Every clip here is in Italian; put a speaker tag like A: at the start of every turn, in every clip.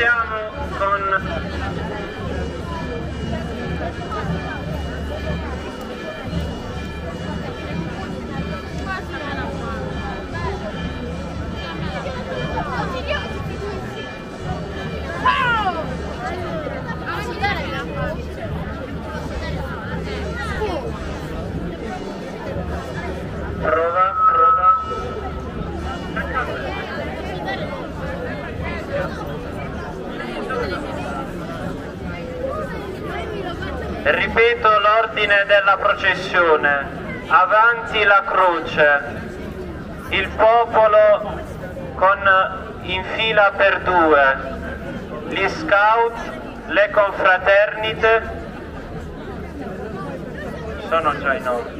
A: Iniziamo con Ripeto l'ordine della processione. Avanti la croce. Il popolo con in fila per due. Gli scout, le confraternite sono già in ordine.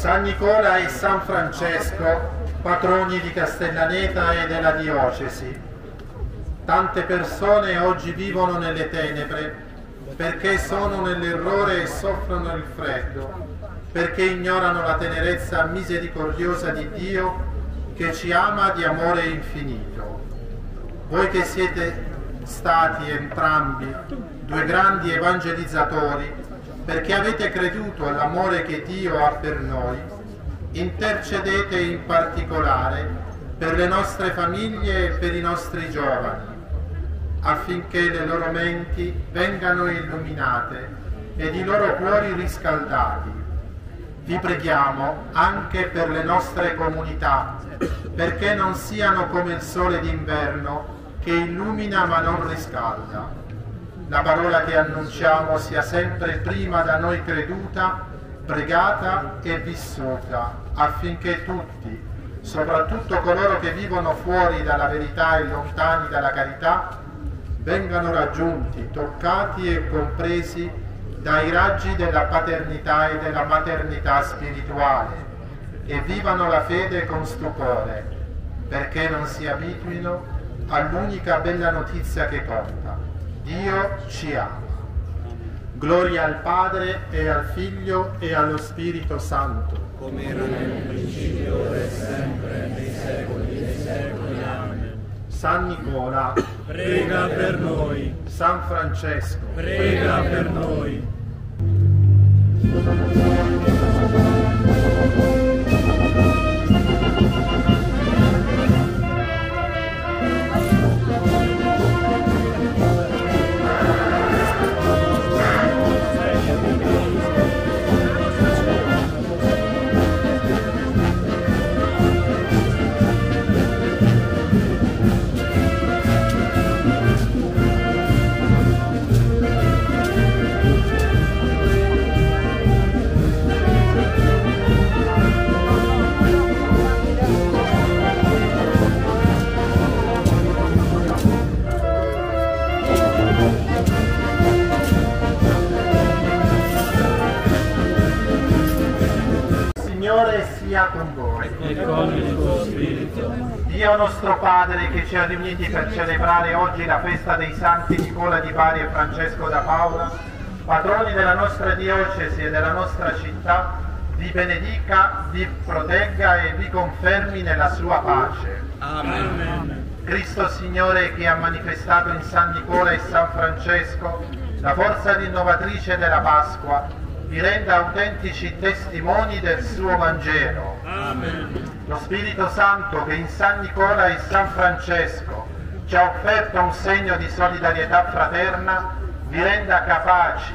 B: San Nicola e San Francesco, patroni di Castellaneta e della diocesi. Tante persone oggi vivono nelle tenebre perché sono nell'errore e soffrono il freddo, perché ignorano la tenerezza misericordiosa di Dio che ci ama di amore infinito. Voi che siete stati entrambi due grandi evangelizzatori, perché avete creduto all'amore che Dio ha per noi, intercedete in particolare per le nostre famiglie e per i nostri giovani, affinché le loro menti vengano illuminate ed i loro cuori riscaldati. Vi preghiamo anche per le nostre comunità, perché non siano come il sole d'inverno che illumina ma non riscalda. La parola che annunciamo sia sempre prima da noi creduta, pregata e vissuta, affinché tutti, soprattutto coloro che vivono fuori dalla verità e lontani dalla carità, vengano raggiunti, toccati e compresi dai raggi della paternità e della maternità spirituale e vivano la fede con stupore, perché non si abituino all'unica bella notizia che conta. Dio ci ama. Gloria al Padre e al Figlio e allo Spirito Santo.
C: come era nel principio, ora e sempre, nei secoli dei secoli. Amen.
B: San Nicola,
C: Prega per noi,
B: San Francesco,
C: prega per noi.
B: Sia con voi.
C: E con il tuo spirito.
B: Dio nostro Padre che ci ha riuniti per celebrare oggi la festa dei santi Nicola di Bari e Francesco da Paola, patroni della nostra diocesi e della nostra città, vi benedica, vi protegga e vi confermi nella sua pace.
C: Amen.
B: Cristo Signore che ha manifestato in San Nicola e San Francesco la forza rinnovatrice della Pasqua, vi renda autentici testimoni del suo Vangelo.
C: Amen.
B: Lo Spirito Santo che in San Nicola e San Francesco ci ha offerto un segno di solidarietà fraterna, vi renda capaci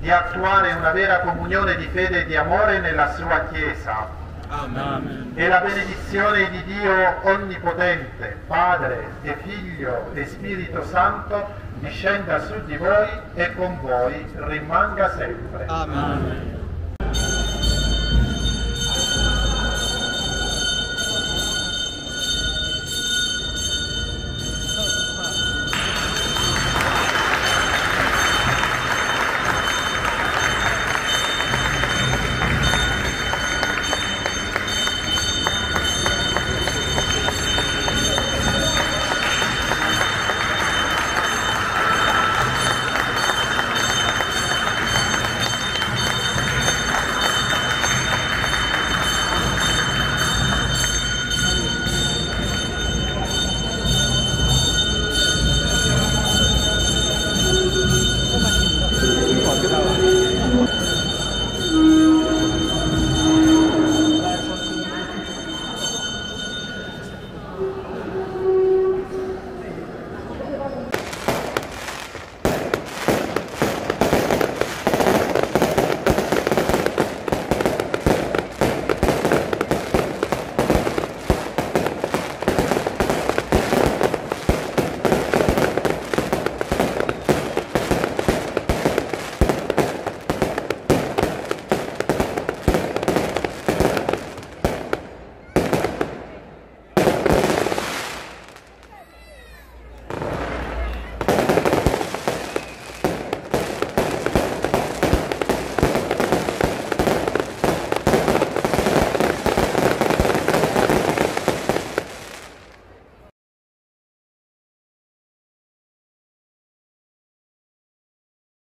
B: di attuare una vera comunione di fede e di amore nella sua Chiesa.
C: Amen.
B: E la benedizione di Dio Onnipotente, Padre e Figlio e Spirito Santo, discenda su di voi e con voi rimanga sempre.
C: Amen.